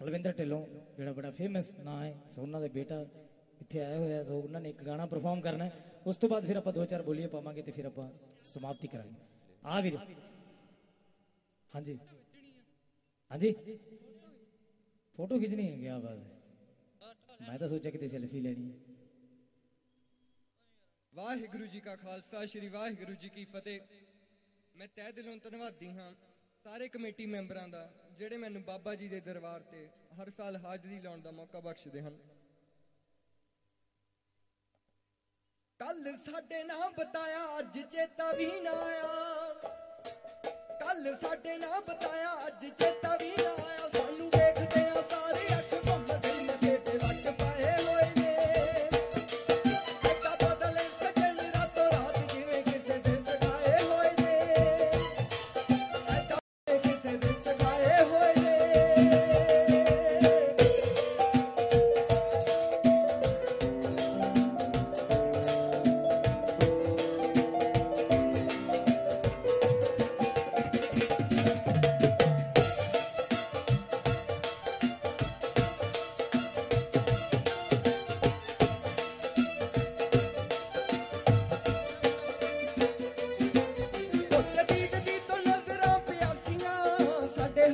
ਕੁਲਵਿੰਦਰ ਢਿੱਲੋਂ, ਜਿਹੜਾ ਬੜਾ ਫੇਮਸ ਨਾਂ ਹੈ, ਸੋ ਉਹਨਾਂ ਦੇ ਬੇਟਾ ਇੱਥੇ ਆਇਆ ਹੋਇਆ ਸੋ ਉਹਨਾਂ ਨੇ ਇੱਕ ਗਾਣਾ ਪਰਫਾਰਮ ਕਰਨਾ ਹੈ। ਉਸ ਤੋਂ ਬਾਅਦ ਫਿਰ ਆਪਾਂ ਦੋ ਚਾਰ ਬੋਲੀਆਂ ਪਾਵਾਂਗੇ ਤੇ ਫਿਰ ਆਪਾਂ ਸਮਾਪਤੀ ਕਰਾਂਗੇ। ਆ ਵੀਰ। ਹਾਂਜੀ। ਹਾਂਜੀ। ਫੋਟੋ ਖਿੱਚਣੀ ਹੈ ਗਿਆ ਬਾਤ ਮੈਂ ਤਾਂ ਸੋਚਿਆ ਕਿਤੇ ਸੈਲਫੀ ਲੈਣੀ ਹੈ। ਵਾਹਿਗੁਰੂ ਜੀ ਕਾ ਖਾਲਸਾ, ਸ੍ਰੀ ਵਾਹਿਗੁਰੂ ਜੀ ਕੀ ਫਤਿਹ। ਮੈਂ ਤਹਿ ਦਿਲੋਂ ਧੰਨਵਾਦੀ ਹਾਂ। ਸਾਰੇ ਕਮੇਟੀ ਮੈਂਬਰਾਂ ਦਾ, ਜਿਹੜੇ ਮੈਨੂੰ ਬਾਬਾ ਜੀ ਦੇ ਦਰਬਾਰ ਤੇ ਹਰ ਸਾਲ ਹਾਜ਼ਰੀ ਲਾਉਣ ਦਾ ਮੌਕਾ ਬਖਸ਼ਦੇ ਹਨ। ਕੱਲ ਸਾਡੇ ਨਾਂ ਬਤਾਇਆ, ਅੱਜ ਚੇਤਾ ਵੀ ਨਾ ਆਇਆ। ਕੱਲ ਸਾਡੇ ਨਾਂ ਬਤਾਇਆ, ਅੱਜ ਚੇਤਾ ਵੀ ਨਾ ਆਇਆ। ਸਾਨੂੰ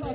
Ela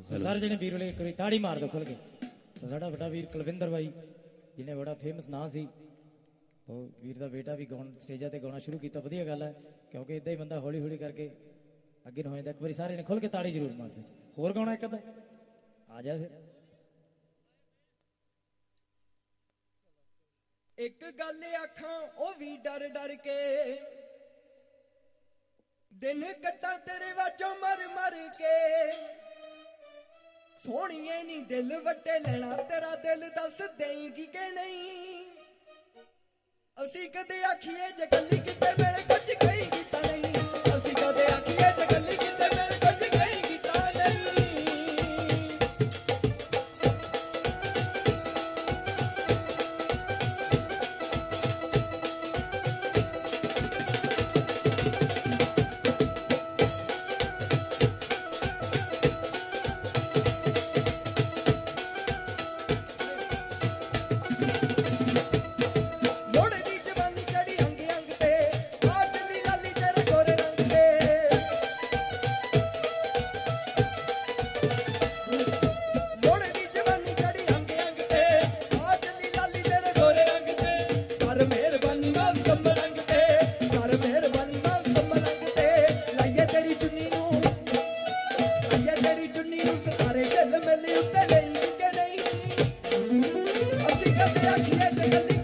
ਸਾਰੇ ਜਣੇ ਵੀਰ ਵਾਲੇ ਇੱਕ ਵਾਰੀ ਤਾੜੀ ਮਾਰ ਦਿਓ ਖੁੱਲ ਕੇ। ਸੋ ਸਾਡਾ ਵੱਡਾ ਵੀਰ ਕੁਲਵਿੰਦਰ ਬਾਈ ਜਿਹਨੇ ਬੜਾ ਫੇਮਸ ਨਾਂ ਸੀ। ਉਹ ਵੀਰ ਦਾ ਬੇਟਾ ਵੀ ਗਾਉਣ ਸਟੇਜਾਂ ਤੇ ਗਾਉਣਾ ਸ਼ੁਰੂ ਕੀਤਾ ਵਧੀਆ ਗੱਲ ਹੈ। ਕਿਉਂਕਿ ਇਦਾਂ ਹੀ ਬੰਦਾ ਹੌਲੀ ਹੌਲੀ ਕਰਕੇ ਅੱਗੇ ਨੂੰ ਹੋ ਜਾਂਦਾ। ਇੱਕ ਵਾਰੀ ਸਾਰੇ ਨੇ ਖੁੱਲ ਕੇ ਤਾੜੀ ਜ਼ਰੂਰ ਮਾਰ ਦਿਓ। ਹੋਰ ਗਾਉਣਾ ਇੱਕ ਅੱਧਾ? ਆ ਜਾ ਫਿਰ। ਇੱਕ ਗੱਲ ਆਖਾਂ ਉਹ ਵੀ ਡਰ ਡਰ ਕੇ। ਦਿਨ ਕੱਟਾਂ ਤੇਰੇ ਵਾਚੋਂ ਮਰ ਮਰ ਕੇ। ਸੋਹਣੀਏ ਨਹੀਂ ਦਿਲ ਵੱਟੇ ਲੈਣਾ, ਤੇਰਾ ਦਿਲ ਦੱਸ ਦੇਂਗੀ ਕਿ ਨਹੀਂ? ਅਸੀਂ ਕਦੇ ਆਖੀਏ ਜੇ ਗੱਲੀ ਕਿਤੇ ਵੇਲੇ ਕੁਝ ਕਹੇਗੀ ਤਾਂ ਨਹੀਂ। ਅਸੀਂ ਕਦੇ ਆਖੀਏ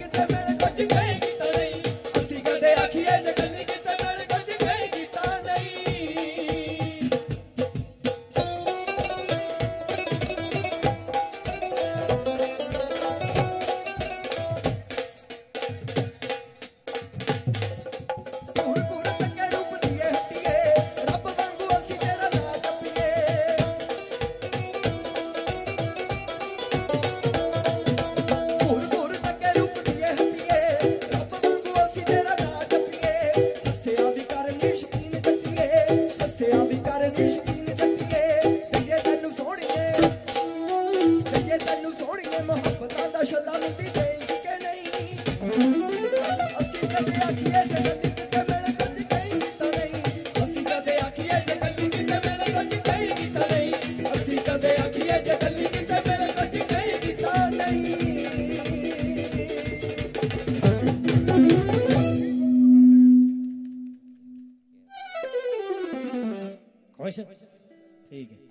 ਖੁਸ਼? ਠੀਕ ਹੈ।